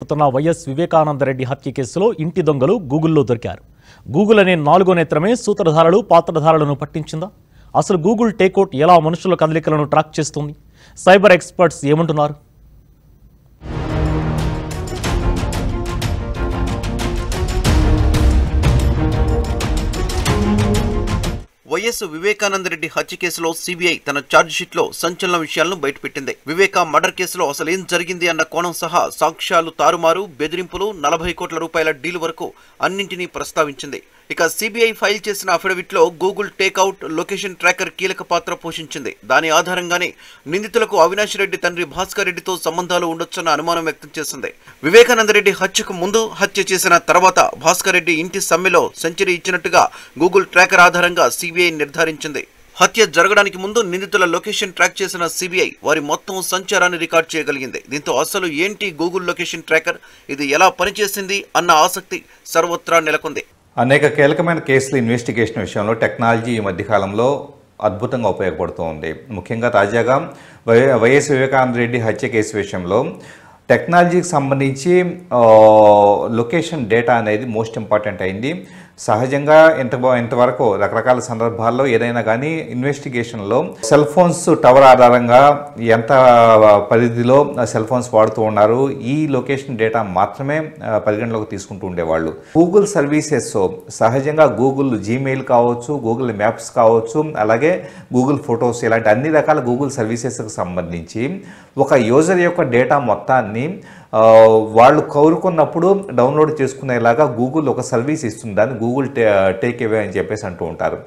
జరుగుతున్న వైఎస్ వివేకానందరెడ్డి హత్య కేసులో ఇంటి దొంగలు గూగుల్లో దొరికారు. గూగుల్ అనే నాలుగో నేత్రమే సూత్రధారులు పాత్రధారులను పట్టించిందా? అసలు గూగుల్ టేకౌట్ ఎలా మనుషుల కదలికలను ట్రాక్ చేస్తుంది? సైబర్ ఎక్స్పర్ట్స్ ఏమంటున్నారు? వైఎస్ వివేకానందరెడ్డి హత్య కేసులో సిబిఐ తన ఛార్జ్షీట్లో సంచలన విషయాలను బయటపెట్టింది. వివేకా మర్డర్ కేసులో అసలు ఏం జరిగింది అన్న కోణం సహా సాక్ష్యాలు తారుమారు బెదిరింపులు నలభై కోట్ల రూపాయల డీల్ వరకు అన్నింటినీ ప్రస్తావించింది. ఇక సిబిఐ ఫైల్ చేసిన అఫిడవిట్లో గూగుల్ టేక్అవుట్ లొకేషన్ ట్రాకర్ కీలక పాత్ర పోషించింది. దాని ఆధారంగానే నిందితులకు అవినాష్ రెడ్డి తండ్రి భాస్కర్ రెడ్డితో సంబంధాలు ఉండొచ్చన్న అనుమానం వ్యక్తం చేసింది. వివేకానందరెడ్డి హత్యకు ముందు హత్య చేసిన తర్వాత భాస్కర్ రెడ్డి ఇంటి సమ్మెలో సెంచరీ ఇచ్చినట్టుగా గూగుల్ ట్రాకర్ ఆధారంగా సిబిఐ నిర్ధారించింది. హత్య జరగడానికి ముందు నిందితుల లొకేషన్ ట్రాక్ చేసిన సిబిఐ వారి మొత్తం సంచారాన్ని రికార్డ్ చేయగలిగింది. దీంతో అసలు ఏంటి గూగుల్ లొకేషన్ ట్రాకర్? ఇది ఎలా పనిచేసింది? అన్న ఆసక్తి సర్వత్రా నెలకొంది. అనేక కీలకమైన కేసుల ఇన్వెస్టిగేషన్ విషయంలో టెక్నాలజీ ఈ మధ్యకాలంలో అద్భుతంగా ఉపయోగపడుతోంది. ముఖ్యంగా తాజాగా వై వైఎస్ వివేకానంద రెడ్డి హత్య కేసు విషయంలో టెక్నాలజీకి సంబంధించి లొకేషన్ డేటా అనేది మోస్ట్ ఇంపార్టెంట్ అయింది. సహజంగా ఇంత ఇంతవరకు రకరకాల సందర్భాల్లో ఏదైనా కానీ ఇన్వెస్టిగేషన్లో సెల్ ఫోన్స్ టవర్ ఆధారంగా ఎంత పరిధిలో సెల్ ఫోన్స్ వాడుతూ ఉన్నారు ఈ లొకేషన్ డేటా మాత్రమే పరిగణలోకి తీసుకుంటూ ఉండేవాళ్ళు. గూగుల్ సర్వీసెస్ సహజంగా గూగుల్ జీమెయిల్ కావచ్చు గూగుల్ మ్యాప్స్ కావచ్చు అలాగే గూగుల్ ఫొటోస్ ఇలాంటి అన్ని రకాల గూగుల్ సర్వీసెస్కి సంబంధించి ఒక యూజర్ యొక్క డేటా మొత్తాన్ని వాళ్ళు కోరుకున్నప్పుడు డౌన్లోడ్ చేసుకునేలాగా గూగుల్ ఒక సర్వీస్ ఇస్తుంది. దాన్ని గూగుల్ టే టేక్ అవే అని చెప్పేసి అంటూ ఉంటారు.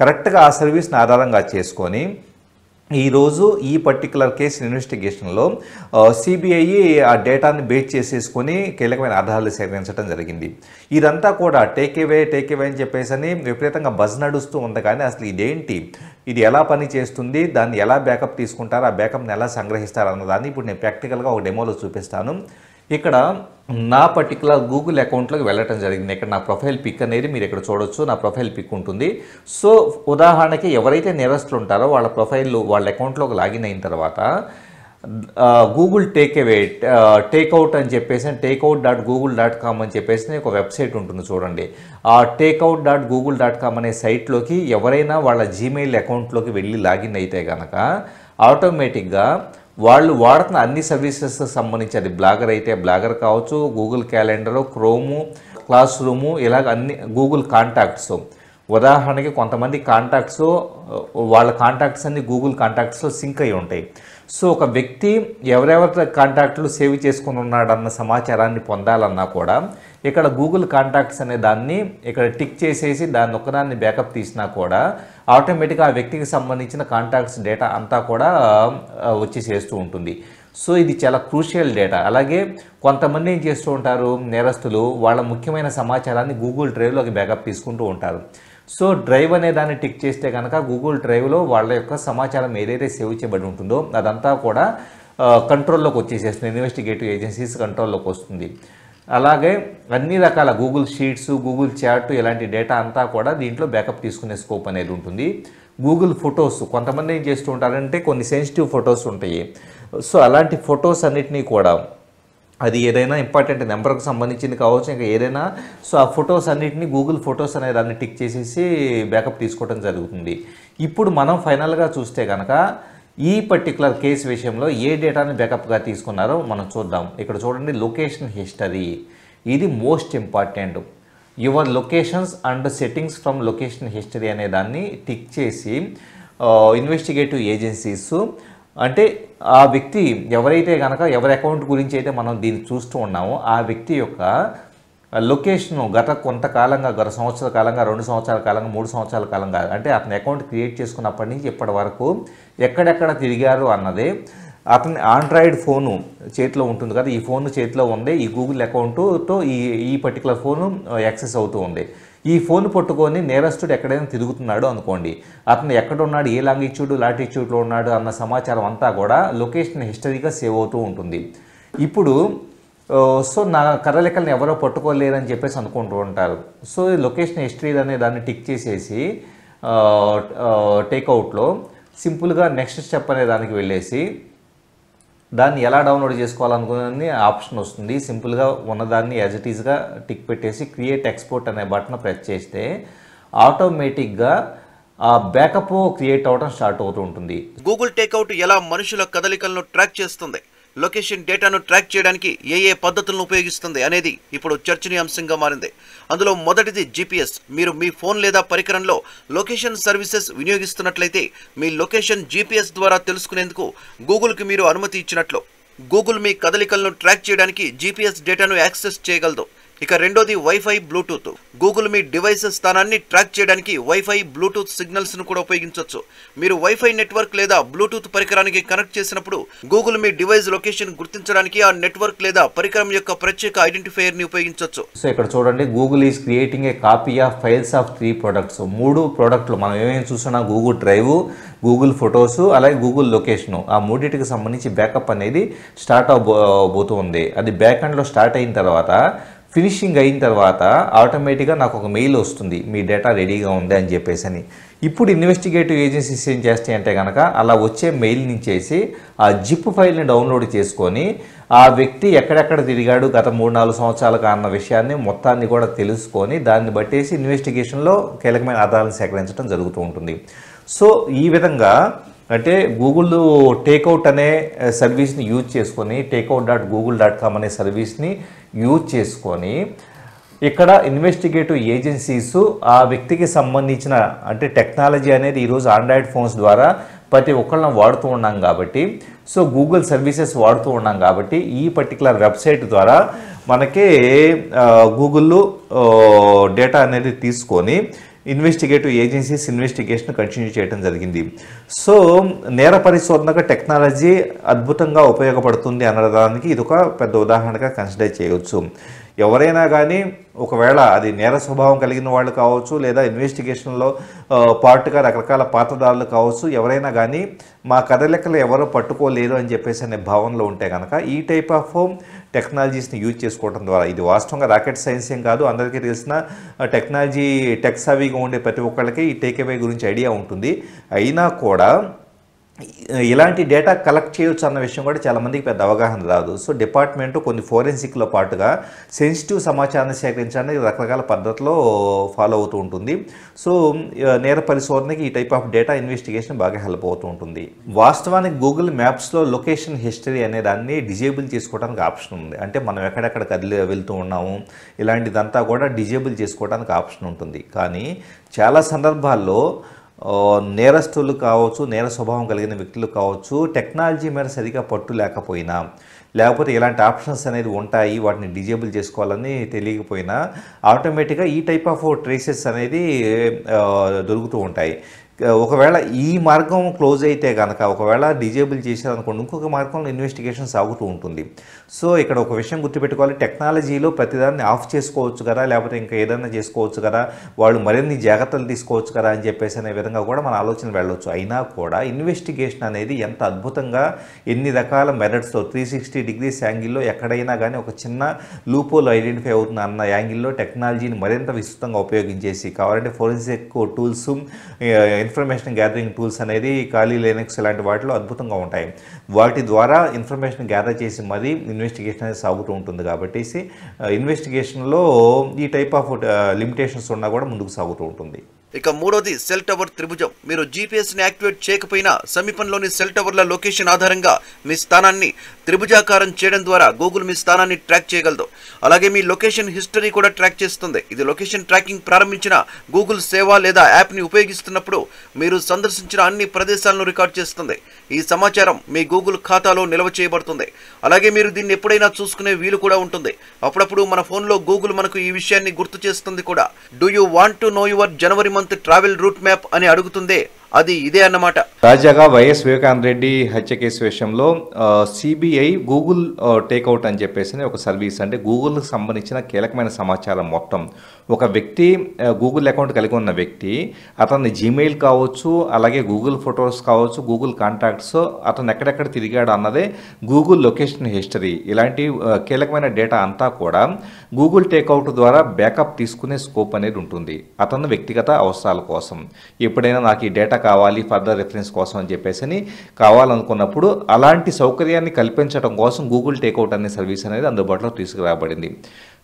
కరెక్ట్గా ఆ సర్వీస్ని ఆధారంగా చేసుకొని ఈరోజు ఈ పర్టికులర్ కేసు ఇన్వెస్టిగేషన్లో సిబిఐ ఆ డేటాని బేస్ చేసేసుకొని కీలకమైన ఆధారాలు సేకరించడం జరిగింది. ఇదంతా కూడా టేక్ అవే టేక్ అవే అని చెప్పేసి అని విపరీతంగా బజ్ నడుస్తూ ఉంది. కానీ అసలు ఇదేంటి? ఇది ఎలా పని చేస్తుంది దాన్ని ఎలా బ్యాకప్ తీసుకుంటారు ఆ బ్యాకప్ని ఎలా సంగ్రహిస్తారు అన్నదాన్ని ఇప్పుడు నేను ప్రాక్టికల్గా ఒక డెమోలో చూపిస్తాను. ఇక్కడ నా పర్టికులర్ గూగుల్ అకౌంట్లోకి వెళ్ళటం జరిగింది. ఇక్కడ నా ప్రొఫైల్ పిక్ అనేది మీరు ఇక్కడ చూడొచ్చు నా ప్రొఫైల్ పిక్ ఉంటుంది. సో ఉదాహరణకి ఎవరైతే నేరస్తులు ఉంటారో వాళ్ళ ప్రొఫైల్ వాళ్ళ అకౌంట్లోకి లాగిన్ అయిన తర్వాత గూగుల్ టేక్ అవే టేక్అవుట్ అని చెప్పేసి takeout dot Google dot com అని చెప్పేసి ఒక వెబ్సైట్ ఉంటుంది చూడండి. ఆ takeout dot Google dot com అనే సైట్లోకి ఎవరైనా వాళ్ళ జీమెయిల్ అకౌంట్లోకి వెళ్ళి లాగిన్ అయితే కనుక ఆటోమేటిక్గా వాళ్ళు వాడుతున్న అన్ని సర్వీసెస్ సంబంధించి అది బ్లాగర్ అయితే బ్లాగర్ కావచ్చు Google calendar chrome class room ఇలాగ అన్ని గూగుల్ కాంటాక్ట్స్ ఉదాహరణకి కొంతమంది కాంటాక్ట్స్ వాళ్ళ కాంటాక్ట్స్ అన్ని గూగుల్ కాంటాక్ట్స్లో సింక్ అయి ఉంటాయి. సో ఒక వ్యక్తి ఎవరెవరి కాంటాక్ట్లు సేవ్ చేసుకుని ఉన్నాడన్న సమాచారాన్ని పొందాలన్నా కూడా ఇక్కడ గూగుల్ కాంటాక్ట్స్ అనే దాన్ని ఇక్కడ టిక్ చేసేసి దాన్ని ఒక్కదాన్ని బ్యాకప్ తీసినా కూడా ఆటోమేటిక్గా ఆ వ్యక్తికి సంబంధించిన కాంటాక్ట్స్ డేటా అంతా కూడా వచ్చి చేస్తూ ఉంటుంది. సో ఇది చాలా క్రూషియల్ డేటా. అలాగే కొంతమంది ఏం చేస్తూ ఉంటారు? నేరస్తులు వాళ్ళ ముఖ్యమైన సమాచారాన్ని గూగుల్ డ్రైవ్లోకి బ్యాకప్ తీసుకుంటూ ఉంటారు. సో డ్రైవ్ అనే దాన్ని టిక్ చేస్తే కనుక గూగుల్ డ్రైవ్లో వాళ్ళ యొక్క సమాచారం ఏదైతే సేవ్ చేయబడి ఉంటుందో అదంతా కూడా కంట్రోల్లోకి వచ్చేసేస్తుంది. ఇన్వెస్టిగేటివ్ ఏజెన్సీస్ కంట్రోల్లోకి వస్తుంది. అలాగే అన్ని రకాల గూగుల్ షీట్స్ గూగుల్ చాట్ ఇలాంటి డేటా అంతా కూడా దీంట్లో బ్యాకప్ తీసుకునే స్కోప్ అనేది ఉంటుంది. గూగుల్ ఫొటోస్ కొంతమంది ఏం చేస్తూ ఉంటారంటే కొన్ని సెన్సిటివ్ ఫొటోస్ ఉంటాయి. సో అలాంటి ఫొటోస్ అన్నిటినీ కూడా అది ఏదైనా ఇంపార్టెంట్ నెంబర్కి సంబంధించింది కావచ్చు ఇంకా ఏదైనా. సో ఆ ఫొటోస్ అన్నిటిని గూగుల్ ఫొటోస్ అనే దాన్ని టిక్ చేసేసి బ్యాకప్ తీసుకోవడం జరుగుతుంది. ఇప్పుడు మనం ఫైనల్గా చూస్తే కనుక ఈ పర్టికులర్ కేసు విషయంలో ఏ డేటాని బ్యాకప్గా తీసుకున్నారో మనం చూద్దాం. ఇక్కడ చూడండి లొకేషన్ హిస్టరీ. ఇది most important. Your locations and settings from location history అనే దాన్ని టిక్ చేసి ఇన్వెస్టిగేటివ్ ఏజెన్సీస్ అంటే ఆ వ్యక్తి ఎవరైతే కనుక ఎవరి అకౌంట్ గురించి అయితే మనం దీన్ని చూస్తూ ఉన్నామో ఆ వ్యక్తి యొక్క లొకేషన్ గత కొంతకాలంగా గత సంవత్సర కాలంగా రెండు సంవత్సరాల కాలంగా మూడు సంవత్సరాల కాలంగా అంటే అతని అకౌంట్ క్రియేట్ చేసుకున్నప్పటి నుంచి ఇప్పటి వరకు ఎక్కడెక్కడ తిరిగారు అన్నదే అతని ఆండ్రాయిడ్ ఫోను చేతిలో ఉంటుంది కదా ఈ ఫోన్ చేతిలో ఉంది ఈ గూగుల్ అకౌంట్తో ఈ ఈ పర్టికులర్ ఫోను యాక్సెస్ అవుతూ ఉంది. ఈ ఫోన్ పట్టుకొని నేరస్తుడు ఎక్కడైనా తిరుగుతున్నాడు అనుకోండి. అతను ఎక్కడున్నాడు ఏ లాంగిట్యూడ్ లాటిట్యూడ్లో ఉన్నాడు అన్న సమాచారం అంతా కూడా లొకేషన్ హిస్టరీగా సేవ్ అవుతూ ఉంటుంది. ఇప్పుడు సో నా కదలికలను ఎవరో పట్టుకోలేరని చెప్పేసి అనుకుంటూ ఉంటారు. సో ఈ లొకేషన్ హిస్టరీ అనే దాన్ని టిక్ చేసేసి టేక్అవుట్లో సింపుల్గా నెక్స్ట్ స్టెప్ అనే దానికి వెళ్ళేసి దాన్ని ఎలా డౌన్లోడ్ చేసుకోవాలనుకునే ఆప్షన్ వస్తుంది. సింపుల్గా ఉన్నదాన్ని యాజ్ ఇట్ ఈస్గా టిక్ పెట్టేసి క్రియేట్ ఎక్స్పోర్ట్ అనే బటన్ ప్రెస్ చేస్తే ఆటోమేటిక్గా ఆ బ్యాకప్ క్రియేట్ అవడం స్టార్ట్ అవుతూ ఉంటుంది. గూగుల్ టేక్అవుట్ ఎలా మనుషుల కదలికలను ట్రాక్ చేస్తుంది? లొకేషన్ డేటాను ట్రాక్ చేయడానికి ఏ ఏ పద్ధతులను ఉపయోగిస్తుంది అనేది ఇప్పుడు చర్చనీయాంశంగా మారింది. అందులో మొదటిది జీపీఎస్ మీరు మీ ఫోన్ లేదా పరికరంలో లొకేషన్ సర్వీసెస్ వినియోగిస్తున్నట్లయితే మీ లొకేషన్ జీపీఎస్ ద్వారా తెలుసుకునేందుకు గూగుల్కి మీరు అనుమతి ఇచ్చినట్లు. గూగుల్ మీ కదలికలను ట్రాక్ చేయడానికి జీపీఎస్ డేటాను యాక్సెస్ చేయగలదు. ఇక రెండోది వైఫై బ్లూటూత్ గూగుల్ మీ డివైస్ స్థానాన్ని ట్రాక్ చేయడానికి వైఫై బ్లూటూత్ సిగ్నల్స్ను కూడా ఉపయోగించవచ్చు మీరు వైఫై నెట్వర్క్ లేదా బ్లూటూత్ పరికరానికి కనెక్ట్ చేసినప్పుడు గూగుల్ మీ డివైస్ లొకేషన్ గుర్తించడానికి ఆ నెట్వర్క్ లేదా పరికరం యొక్క ప్రత్యేక ఐడెంటిఫైయర్ని ఉపయోగించవచ్చు సో ఇక్కడ చూడండి Google is creating a copy of files of three products మూడు ప్రోడక్ట్లు మనం ఏమేమి చూస్తున్నా గూగుల్ డ్రైవ్ గూగుల్ ఫొటోస్ అలాగే గూగుల్ లొకేషను ఆ మూడింటికి సంబంధించి బ్యాకప్ అనేది స్టార్ట్ అవబోతుంది అది బ్యాక్ ఎండ్లో స్టార్ట్ అయిన తర్వాత ఫినిషింగ్ అయిన తర్వాత ఆటోమేటిక్గా నాకు ఒక మెయిల్ వస్తుంది మీ డేటా రెడీగా ఉంది అని చెప్పేసి అని ఇప్పుడు ఇన్వెస్టిగేటివ్ ఏజెన్సీస్ ఏం చేస్తాయంటే కనుక అలా వచ్చే మెయిల్ నుంచేసి ఆ జిప్ ఫైల్ని డౌన్లోడ్ చేసుకొని ఆ వ్యక్తి ఎక్కడెక్కడ తిరిగాడు గత మూడు నాలుగు సంవత్సరాలకు అన్న విషయాన్ని మొత్తాన్ని కూడా తెలుసుకొని దాన్ని బట్టేసి ఇన్వెస్టిగేషన్లో కీలకమైన ఆధారాలను సేకరించడం జరుగుతూ ఉంటుంది. సో ఈ విధంగా అంటే గూగుల్ టేక్అవుట్ అనే సర్వీస్ని యూజ్ చేసుకొని takeout dot Google dot com అనే సర్వీస్ని యూజ్ చేసుకొని ఇక్కడ ఇన్వెస్టిగేటివ్ ఏజెన్సీస్ ఆ వ్యక్తికి సంబంధించిన అంటే టెక్నాలజీ అనేది ఈరోజు ఆండ్రాయిడ్ ఫోన్స్ ద్వారా ప్రతి ఒక్కళ్ళని వాడుతూ ఉన్నాం కాబట్టి సో గూగుల్ సర్వీసెస్ వాడుతూ ఉన్నాం కాబట్టి ఈ పర్టికులర్ వెబ్సైట్ ద్వారా మనకి గూగుల్లో డేటా అనేది తీసుకొని ఇన్వెస్టిగేటివ్ ఏజెన్సీస్ ఇన్వెస్టిగేషన్ కంటిన్యూ చేయడం జరిగింది. సో నేర పరిశోధనకు టెక్నాలజీ అద్భుతంగా ఉపయోగపడుతుంది అనడానికి ఇది ఒక పెద్ద ఉదాహరణగా కన్సిడర్ చేయవచ్చు. ఎవరైనా కానీ ఒకవేళ అది నేర స్వభావం కలిగిన వాళ్ళు కావచ్చు లేదా ఇన్వెస్టిగేషన్లో పార్ట్గా రకరకాల పాత్రదారులు కావచ్చు ఎవరైనా కానీ మా కదలికలు ఎవరో పట్టుకోలేరు అని చెప్పేసి అనే భావనలో ఉంటే కనుక ఈ టైప్ ఆఫ్ టెక్నాలజీస్ని యూజ్ చేసుకోవడం ద్వారా. ఇది వాస్తవంగా రాకెట్ సైన్స్ ఏం కాదు అందరికీ తెలిసిన టెక్నాలజీ టెక్ సవీగా ఉండే ప్రతి ఒక్కళ్ళకి ఈ టేక్అవే గురించి ఐడియా ఉంటుంది. అయినా కూడా ఇలాంటి డేటా కలెక్ట్ చేయొచ్చు అన్న విషయం కూడా చాలామందికి పెద్ద అవగాహన రాదు. సో డిపార్ట్మెంట్ కొన్ని ఫోరెన్సిక్లో పాటుగా సెన్సిటివ్ సమాచారాన్ని సేకరించడానికి రకరకాల పద్ధతిలో ఫాలో అవుతూ ఉంటుంది. సో నేర పరిశోధనకి ఈ టైప్ ఆఫ్ డేటా ఇన్వెస్టిగేషన్ బాగా హెల్ప్ అవుతూ ఉంటుంది. వాస్తవానికి గూగుల్ మ్యాప్స్లో లొకేషన్ హిస్టరీ అనే దాన్ని డిజేబుల్ చేసుకోవడానికి ఆప్షన్ ఉంది. అంటే మనం ఎక్కడెక్కడ కదిలి వెళ్తూ ఉన్నాము ఇలాంటిదంతా కూడా డిజేబుల్ చేసుకోవడానికి ఆప్షన్ ఉంటుంది. కానీ చాలా సందర్భాల్లో నేరస్తులు కావచ్చు నేర స్వభావం కలిగిన వ్యక్తులు కావచ్చు టెక్నాలజీ మీద సరిగా పట్టు లేకపోయినా లేకపోతే ఇలాంటి ఆప్షన్స్ అనేది ఉంటాయి వాటిని డిజేబుల్ చేసుకోవాలని తెలియకపోయినా ఆటోమేటిక్గా ఈ టైప్ ఆఫ్ ట్రేసెస్ అనేది దొరుకుతూ ఉంటాయి. ఒకవేళ ఈ మార్గం క్లోజ్ అయితే కనుక ఒకవేళ డిజేబుల్ చేశారనుకోండి ఇంకొక మార్గంలో ఇన్వెస్టిగేషన్ సాగుతూ ఉంటుంది. సో ఇక్కడ ఒక విషయం గుర్తుపెట్టుకోవాలి. టెక్నాలజీలో ప్రతిదాన్ని ఆఫ్ చేసుకోవచ్చు కదా లేకపోతే ఇంకా ఏదైనా చేసుకోవచ్చు కదా వాళ్ళు మరిన్ని జాగ్రత్తలు తీసుకోవచ్చు కదా అని చెప్పేసి అనే విధంగా కూడా మన ఆలోచన వెళ్ళవచ్చు అయినా కూడా ఇన్వెస్టిగేషన్ అనేది ఎంత అద్భుతంగా ఎన్ని రకాల మెథడ్స్తో త్రీ సిక్స్టీ డిగ్రీస్ యాంగిల్లో ఎక్కడైనా కానీ ఒక చిన్న లూపోలో ఐడెంటిఫై అవుతుంది అన్న యాంగిల్లో టెక్నాలజీని మరింత విస్తృతంగా ఉపయోగించేసి కావాలంటే forensic tools information gathering tools అనేది ఖాళీ లెనిక్స్ ఇలాంటి వాటిలో అద్భుతంగా ఉంటాయి. వాటి ద్వారా ఇన్ఫర్మేషన్ గ్యాదర్ చేసి మరీ ఇన్వెస్టిగేషన్ అనేది సాగుతూ ఉంటుంది కాబట్టి ఇన్వెస్టిగేషన్లో uh, ఈ టైప్ ఆఫ్ లిమిటేషన్స్ ఉన్నా కూడా ముందుకు సాగుతూ ఉంటుంది. ఇక మూడోది సెల్ టవర్ త్రిభుజం. మీరు జీపీఎస్ని యాక్టివేట్ చేయకపోయినా సమీపంలోని సెల్ టవర్ల లొకేషన్ ఆధారంగా మీ స్థానాన్ని త్రిభుజాకారం చేయడం ద్వారా గూగుల్ మీ స్థానాన్ని ట్రాక్ చేయగలదు. అలాగే మీ లొకేషన్ హిస్టరీ కూడా ట్రాక్ చేస్తుంది. ఇది లొకేషన్ ట్రాకింగ్ ప్రారంభించిన గూగుల్ సేవ లేదా యాప్ని ఉపయోగిస్తున్నప్పుడు మీరు సందర్శించిన అన్ని ప్రదేశాలను రికార్డ్ చేస్తుంది. ఈ సమాచారం మీ గూగుల్ ఖాతాలో నిల్వ చేయబడుతుంది. అలాగే మీరు దీన్ని ఎప్పుడైనా చూసుకునే వీలు కూడా ఉంటుంది. అప్పుడప్పుడు మన ఫోన్లో గూగుల్ మనకు ఈ విషయాన్ని గుర్తు చేస్తుంది కూడా. Do you want to know your January month travel route map అని అడుగుతుందే అది ఇదే అన్నమాట. తాజాగా వైఎస్ వివేకానంద రెడ్డి హత్య కేసు విషయంలో సిబిఐ గూగుల్ టేక్అవుట్ అని చెప్పేసి ఒక సర్వీస్. అంటే గూగుల్కి సంబంధించిన కీలకమైన సమాచారం మొత్తం. ఒక వ్యక్తి గూగుల్ అకౌంట్ కలిగి ఉన్న వ్యక్తి అతని జీమెయిల్ కావచ్చు అలాగే గూగుల్ ఫొటోస్ కావచ్చు గూగుల్ కాంటాక్ట్స్ అతను ఎక్కడెక్కడ తిరిగాడు అన్నదే గూగుల్ లొకేషన్ హిస్టరీ ఇలాంటి కీలకమైన డేటా అంతా కూడా గూగుల్ టేక్అవుట్ ద్వారా బ్యాకప్ తీసుకునే స్కోప్ అనేది ఉంటుంది. అతను వ్యక్తిగత అవసరాల కోసం. ఎప్పుడైనా నాకు ఈ డేటా కావాలి ఫర్దర్ రెఫరెన్స్ కోసం అని చెప్పేసి అని కావాలనుకున్నప్పుడు అలాంటి సౌకర్యాన్ని కల్పించడం కోసం గూగుల్ టేక్అవుట్ అనే సర్వీస్ అనేది అందుబాటులో తీసుకురాబడింది.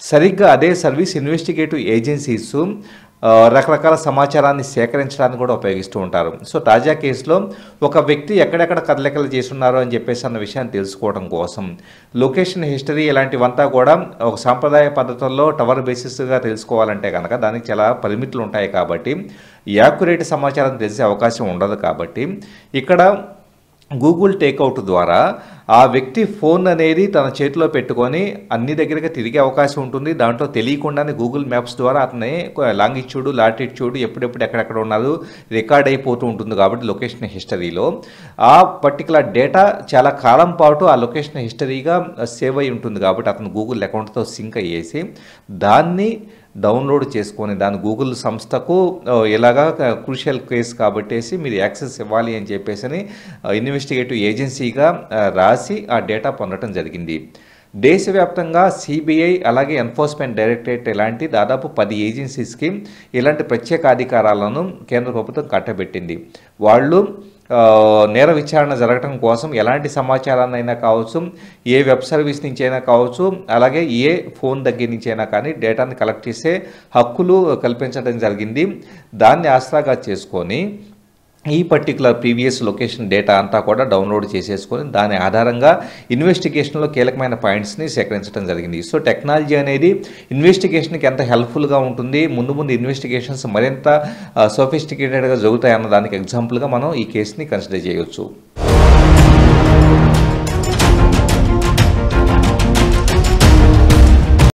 సరిగ్గా అదే సర్వీస్ ఇన్వెస్టిగేటివ్ ఏజెన్సీస్ రకరకాల సమాచారాన్ని సేకరించడానికి కూడా ఉపయోగిస్తూ ఉంటారు. సో తాజా కేసులో ఒక వ్యక్తి ఎక్కడెక్కడ కదలికలు చేస్తున్నారు అని చెప్పేసి అన్న విషయాన్ని తెలుసుకోవడం కోసం. లొకేషన్ హిస్టరీ ఇలాంటివంతా కూడా ఒక సాంప్రదాయ పద్ధతుల్లో టవర్ బేసిస్గా తెలుసుకోవాలంటే కనుక దానికి చాలా పరిమితులు ఉంటాయి కాబట్టి యాక్యురేట్ సమాచారం తెలిసే అవకాశం ఉండదు కాబట్టి ఇక్కడ గూగుల్ టేక్అవుట్ ద్వారా ఆ వ్యక్తి ఫోన్ అనేది తన చేతిలో పెట్టుకొని అన్ని దగ్గరగా తిరిగే అవకాశం ఉంటుంది. దాంట్లో తెలియకుండానే గూగుల్ మ్యాప్స్ ద్వారా అతని లాంగిట్యూడ్ లాటిట్యూడ్ ఎప్పుడెప్పుడు ఎక్కడెక్కడ ఉన్నారు రికార్డ్ అయిపోతూ ఉంటుంది కాబట్టి లొకేషన్ హిస్టరీలో. ఆ పర్టికులర్ డేటా చాలా కాలం పాటు ఆ లొకేషన్ హిస్టరీగా సేవ్ అయి ఉంటుంది కాబట్టి అతను గూగుల్ అకౌంట్తో సింక్ అయ్యేసి దాన్ని డౌన్లోడ్ చేసుకొని దాని గూగుల్ సంస్థకు ఇలాగా క్రూషియల్ కేసు కాబట్టేసి మీరు యాక్సెస్ ఇవ్వాలి అని చెప్పేసి ఇన్వెస్టిగేటివ్ ఏజెన్సీగా రాసి ఆ డేటా పొందడం జరిగింది. దేశవ్యాప్తంగా సిబిఐ అలాగే ఎన్ఫోర్స్మెంట్ డైరెక్టరేట్ ఇలాంటి దాదాపు పది ఏజెన్సీస్కి ఇలాంటి ప్రత్యేక అధికారాలను కేంద్ర ప్రభుత్వం కట్టబెట్టింది. వాళ్ళు నేర విచారణ జరగటం కోసం ఎలాంటి సమాచారాన్ని అయినా కావచ్చు ఏ వెబ్ సర్వీస్ నుంచి అయినా కావచ్చు అలాగే ఏ ఫోన్ దగ్గర నుంచి అయినా కానీ డేటాని కలెక్ట్ చేసే హక్కులు కల్పించడం జరిగింది. దాన్ని ఆసరాగా చేసుకొని ఈ పర్టికులర్ ప్రీవియస్ లొకేషన్ డేటా అంతా కూడా డౌన్లోడ్ చేసేసుకొని దాని ఆధారంగా ఇన్వెస్టిగేషన్లో కీలకమైన పాయింట్స్ని సేకరించడం జరిగింది. సో టెక్నాలజీ అనేది ఇన్వెస్టిగేషన్కి ఎంత హెల్ప్ఫుల్గా ఉంటుంది ముందు ముందు ఇన్వెస్టిగేషన్స్ మరింత సోఫిస్టికేటెడ్గా జరుగుతాయన్న దానికి ఎగ్జాంపుల్గా మనం ఈ కేసుని కన్సిడర్ చేయవచ్చు